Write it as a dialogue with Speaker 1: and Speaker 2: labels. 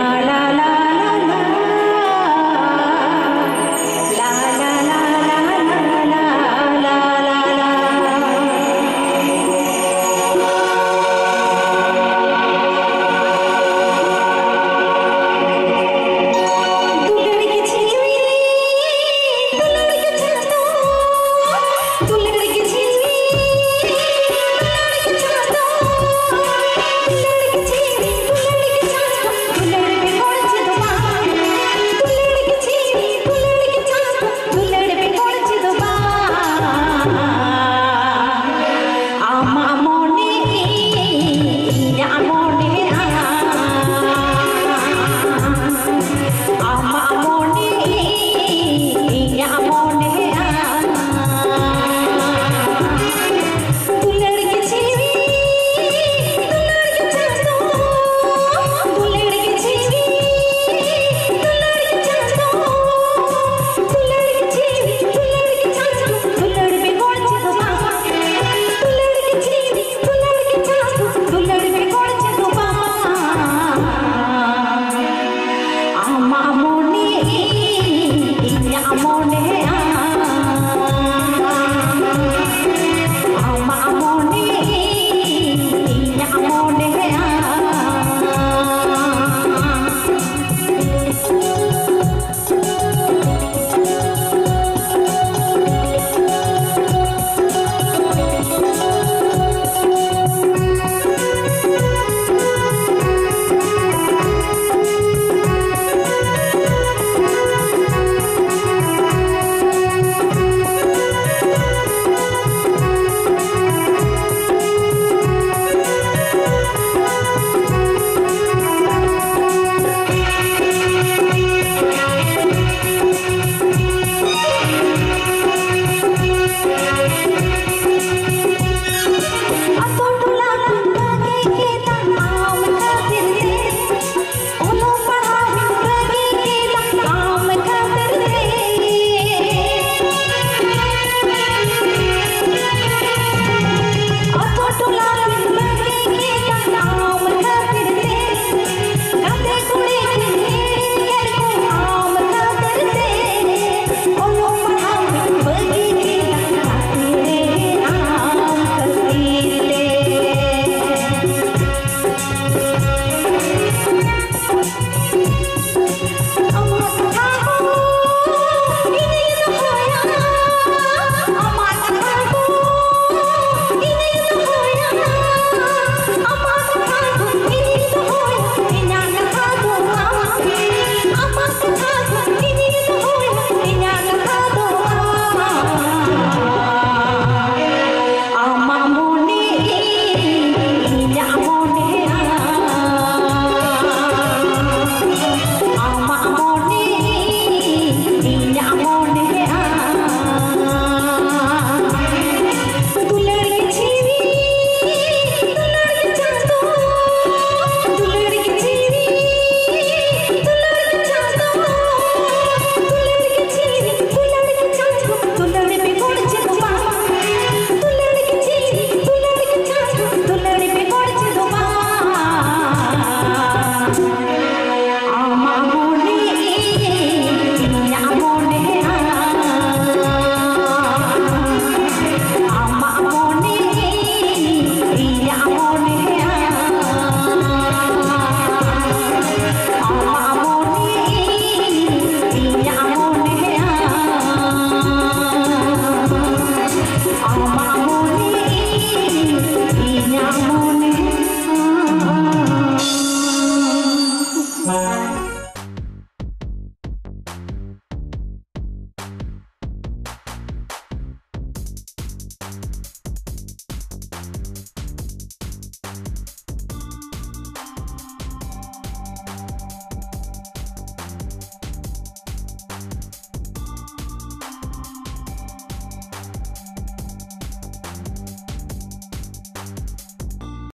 Speaker 1: la la